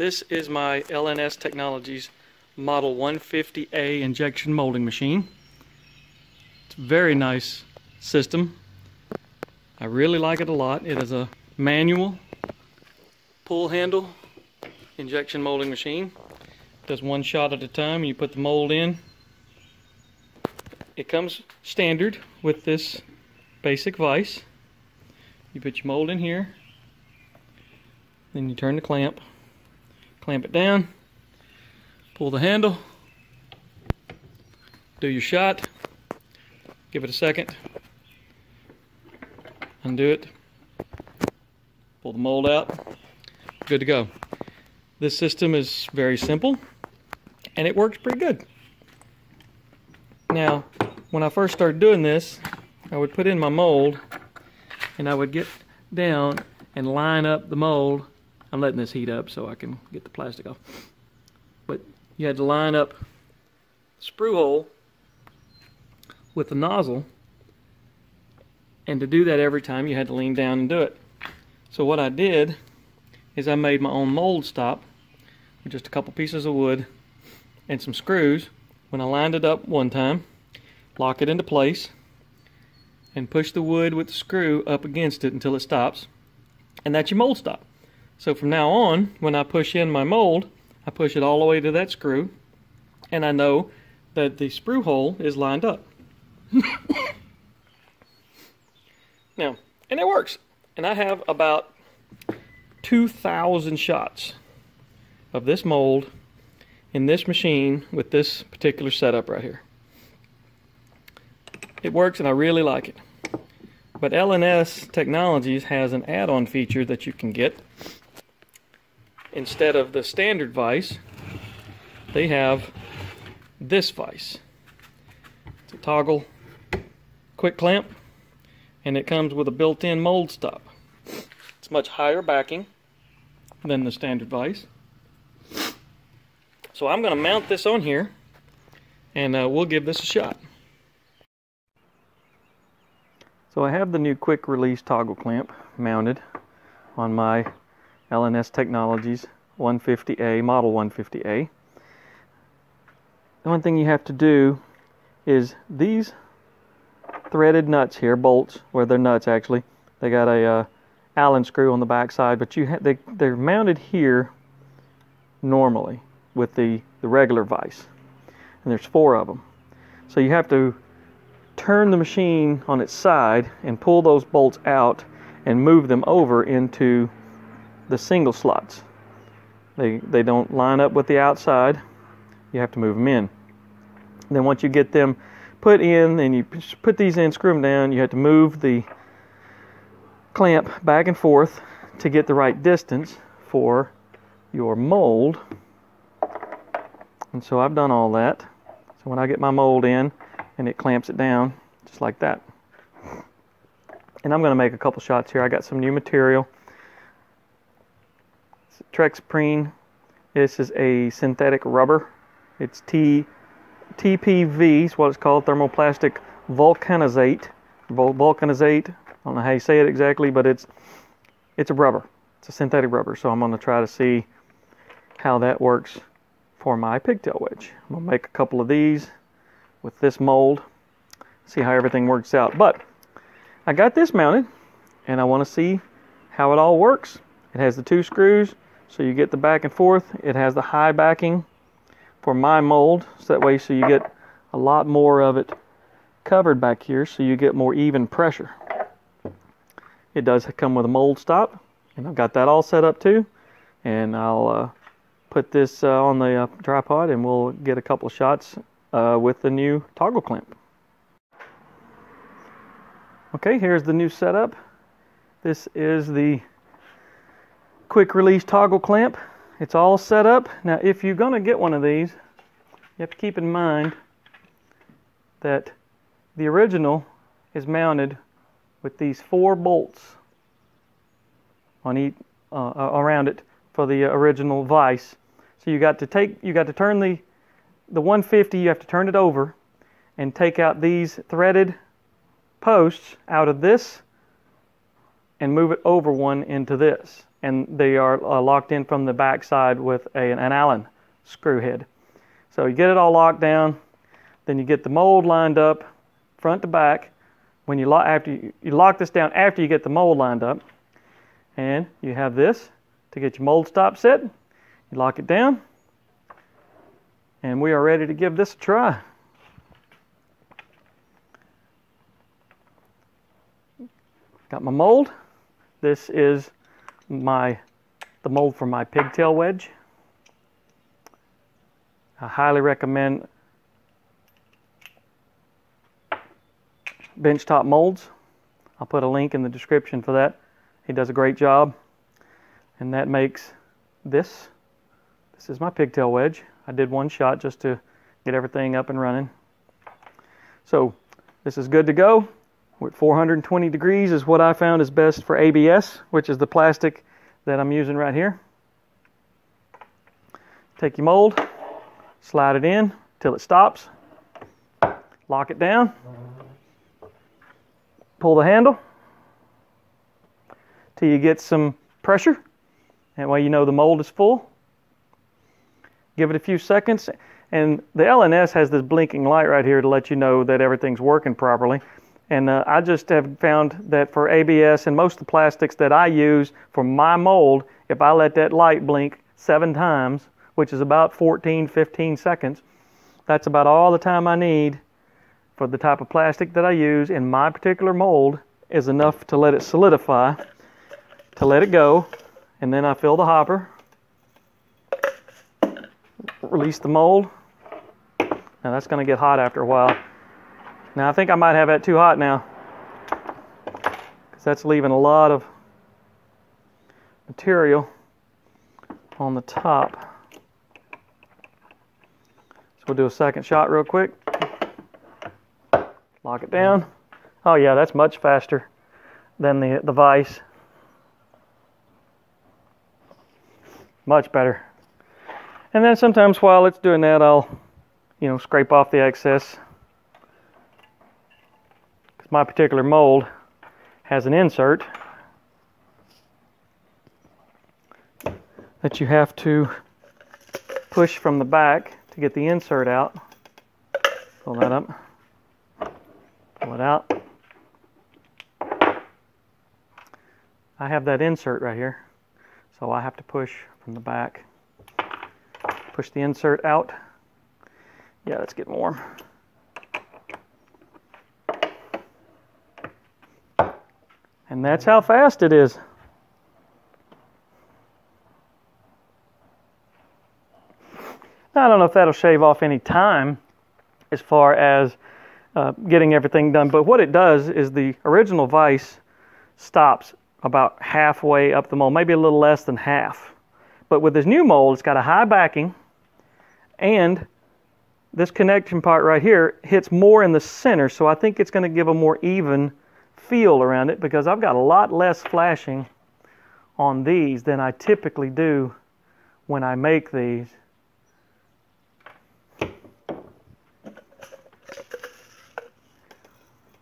This is my LNS Technologies Model 150A injection molding machine. It's a very nice system. I really like it a lot. It is a manual pull handle injection molding machine. Does one shot at a time. You put the mold in. It comes standard with this basic vise. You put your mold in here. Then you turn the clamp. Clamp it down. Pull the handle. Do your shot. Give it a second. Undo it. Pull the mold out. Good to go. This system is very simple and it works pretty good. Now, when I first started doing this, I would put in my mold and I would get down and line up the mold. I'm letting this heat up so I can get the plastic off. But you had to line up the sprue hole with the nozzle and to do that every time you had to lean down and do it. So what I did is I made my own mold stop with just a couple pieces of wood and some screws. When I lined it up one time, lock it into place, and push the wood with the screw up against it until it stops. And that's your mold stop. So from now on, when I push in my mold, I push it all the way to that screw, and I know that the sprue hole is lined up. now, and it works. And I have about 2,000 shots of this mold in this machine with this particular setup right here. It works and I really like it. But LNS Technologies has an add-on feature that you can get. Instead of the standard vise, they have this vise. It's a toggle quick clamp and it comes with a built-in mold stop. It's much higher backing than the standard vise. So I'm going to mount this on here and uh, we'll give this a shot. So I have the new quick release toggle clamp mounted on my LNS Technologies 150A, model 150A. The one thing you have to do is these threaded nuts here, bolts, where they're nuts actually, they got a uh, Allen screw on the back side, but you they, they're mounted here normally with the, the regular vise. And there's four of them. So you have to turn the machine on its side and pull those bolts out and move them over into the single slots. They, they don't line up with the outside. You have to move them in. Then once you get them put in and you put these in, screw them down, you have to move the clamp back and forth to get the right distance for your mold. And so I've done all that. So when I get my mold in and it clamps it down just like that. And I'm going to make a couple shots here. I got some new material. Trexprene. This is a synthetic rubber. It's T TPV is what it's called, thermoplastic vulcanizate. Vulcanizate I don't know how you say it exactly, but it's it's a rubber. It's a synthetic rubber. So I'm going to try to see how that works for my pigtail wedge. I'm going to make a couple of these with this mold, see how everything works out. But I got this mounted, and I want to see how it all works. It has the two screws, so you get the back and forth. It has the high backing for my mold, so that way so you get a lot more of it covered back here, so you get more even pressure. It does come with a mold stop, and I've got that all set up too. And I'll uh, put this uh, on the uh, tripod, and we'll get a couple shots uh, with the new toggle clamp. Okay, here's the new setup. This is the quick release toggle clamp. It's all set up. Now, if you're going to get one of these, you have to keep in mind that the original is mounted with these four bolts on each uh, around it for the original vise. So you got to take you got to turn the the 150 you have to turn it over and take out these threaded posts out of this and move it over one into this. And they are uh, locked in from the back side with a, an Allen screw head. So you get it all locked down, then you get the mold lined up front to back. When you lock after you, you lock this down after you get the mold lined up, and you have this to get your mold stop set. You lock it down, and we are ready to give this a try. Got my mold. This is my the mold for my pigtail wedge. I highly recommend benchtop molds. I'll put a link in the description for that. He does a great job. And that makes this. This is my pigtail wedge. I did one shot just to get everything up and running. So this is good to go. With 420 degrees is what I found is best for ABS, which is the plastic that I'm using right here. Take your mold, slide it in till it stops, lock it down, pull the handle till you get some pressure. That way you know the mold is full. Give it a few seconds, and the LNS has this blinking light right here to let you know that everything's working properly. And uh, I just have found that for ABS and most of the plastics that I use for my mold, if I let that light blink seven times, which is about 14, 15 seconds, that's about all the time I need for the type of plastic that I use in my particular mold is enough to let it solidify, to let it go, and then I fill the hopper, release the mold. Now that's going to get hot after a while. Now I think I might have that too hot now because that's leaving a lot of material on the top. So we'll do a second shot real quick. Lock it down. Oh yeah, that's much faster than the, the vise. Much better. And then sometimes while it's doing that, I'll, you know, scrape off the excess my particular mold has an insert that you have to push from the back to get the insert out. Pull that up. Pull it out. I have that insert right here, so I have to push from the back. Push the insert out. Yeah, let's get warm. And that's how fast it is. Now, I don't know if that'll shave off any time as far as uh, getting everything done, but what it does is the original vise stops about halfway up the mold, maybe a little less than half. But with this new mold, it's got a high backing, and this connection part right here hits more in the center, so I think it's going to give a more even feel around it because I've got a lot less flashing on these than I typically do when I make these.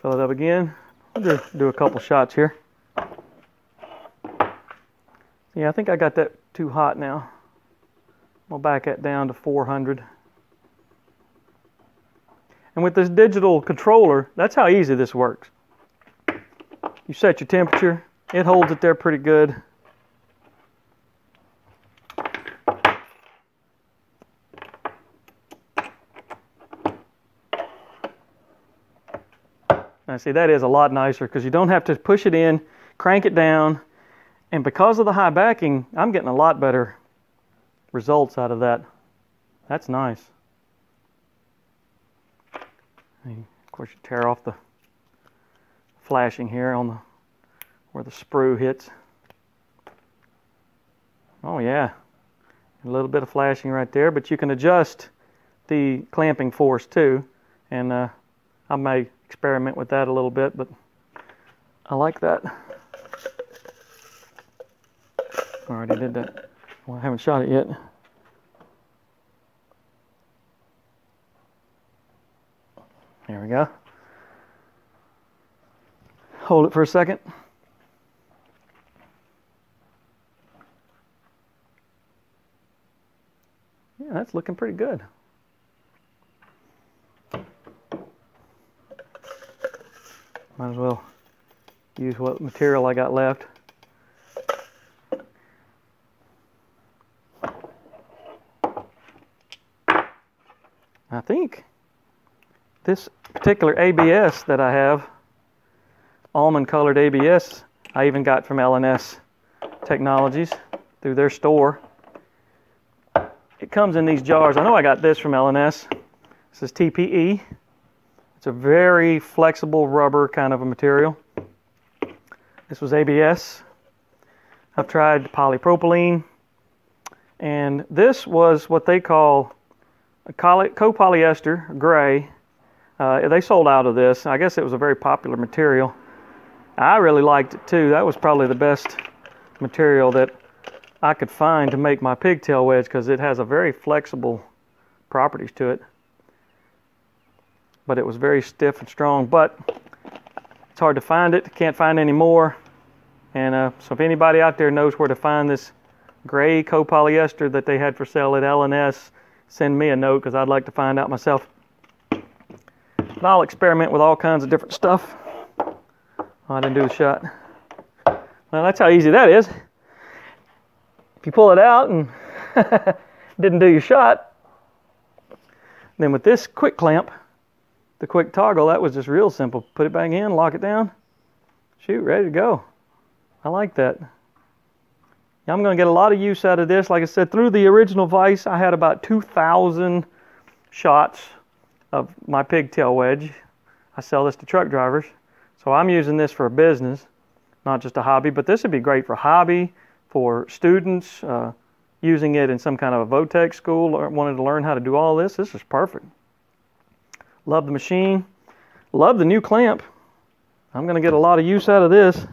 Fill it up again. I'll do, do a couple shots here. Yeah, I think I got that too hot now. I'll back that down to 400. And with this digital controller, that's how easy this works. You set your temperature, it holds it there pretty good. Now see that is a lot nicer because you don't have to push it in, crank it down, and because of the high backing, I'm getting a lot better results out of that. That's nice. And of course you tear off the flashing here on the where the sprue hits. Oh yeah, a little bit of flashing right there, but you can adjust the clamping force too, and uh, I may experiment with that a little bit, but I like that. Already did that. Well, I haven't shot it yet. There we go. Hold it for a second. Yeah, that's looking pretty good. Might as well use what material I got left. I think this particular ABS that I have almond colored ABS, I even got from LNS Technologies through their store. It comes in these jars. I know I got this from LNS. This is TPE. It's a very flexible rubber kind of a material. This was ABS. I've tried polypropylene. And this was what they call a copolyester gray. Uh, they sold out of this. I guess it was a very popular material. I really liked it too. That was probably the best material that I could find to make my pigtail wedge because it has a very flexible properties to it. But it was very stiff and strong, but it's hard to find it. Can't find any more. And uh, so if anybody out there knows where to find this gray copolyester that they had for sale at LNS, send me a note because I'd like to find out myself. But I'll experiment with all kinds of different stuff. Oh, I didn't do the shot. Well, that's how easy that is. If you pull it out and didn't do your shot, then with this quick clamp, the quick toggle, that was just real simple. Put it back in, lock it down, shoot, ready to go. I like that. I'm going to get a lot of use out of this. Like I said, through the original vise, I had about 2,000 shots of my pigtail wedge. I sell this to truck drivers. So I'm using this for a business, not just a hobby. But this would be great for hobby, for students, uh, using it in some kind of a Votech school, or wanting to learn how to do all this. This is perfect. Love the machine. Love the new clamp. I'm going to get a lot of use out of this.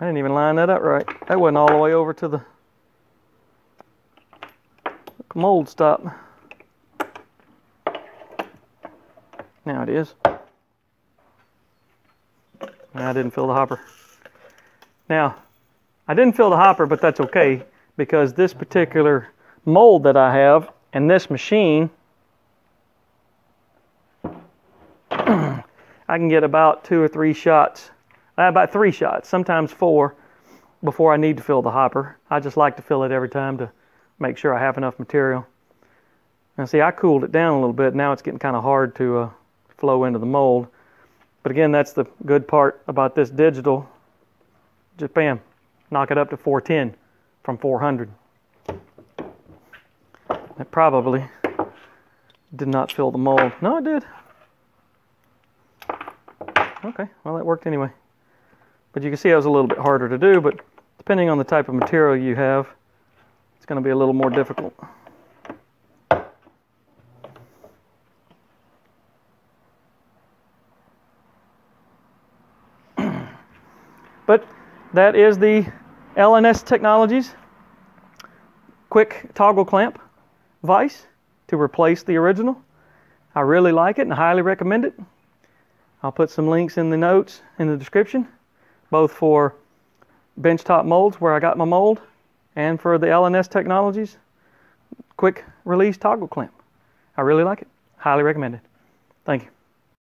I didn't even line that up right. That wasn't all the way over to the mold stop. Now it is. I didn't fill the hopper. Now, I didn't fill the hopper, but that's okay because this particular mold that I have and this machine, I can get about two or three shots uh, about three shots, sometimes four, before I need to fill the hopper. I just like to fill it every time to make sure I have enough material. Now see, I cooled it down a little bit. Now it's getting kind of hard to uh, flow into the mold. But again, that's the good part about this digital. Just bam, knock it up to 410 from 400. It probably did not fill the mold. No, it did. Okay, well, that worked anyway. But you can see it was a little bit harder to do, but depending on the type of material you have, it's going to be a little more difficult. But that is the LNS Technologies quick toggle clamp vise to replace the original. I really like it and highly recommend it. I'll put some links in the notes in the description both for benchtop molds where I got my mold and for the LNS Technologies quick release toggle clamp. I really like it. Highly recommend it. Thank you.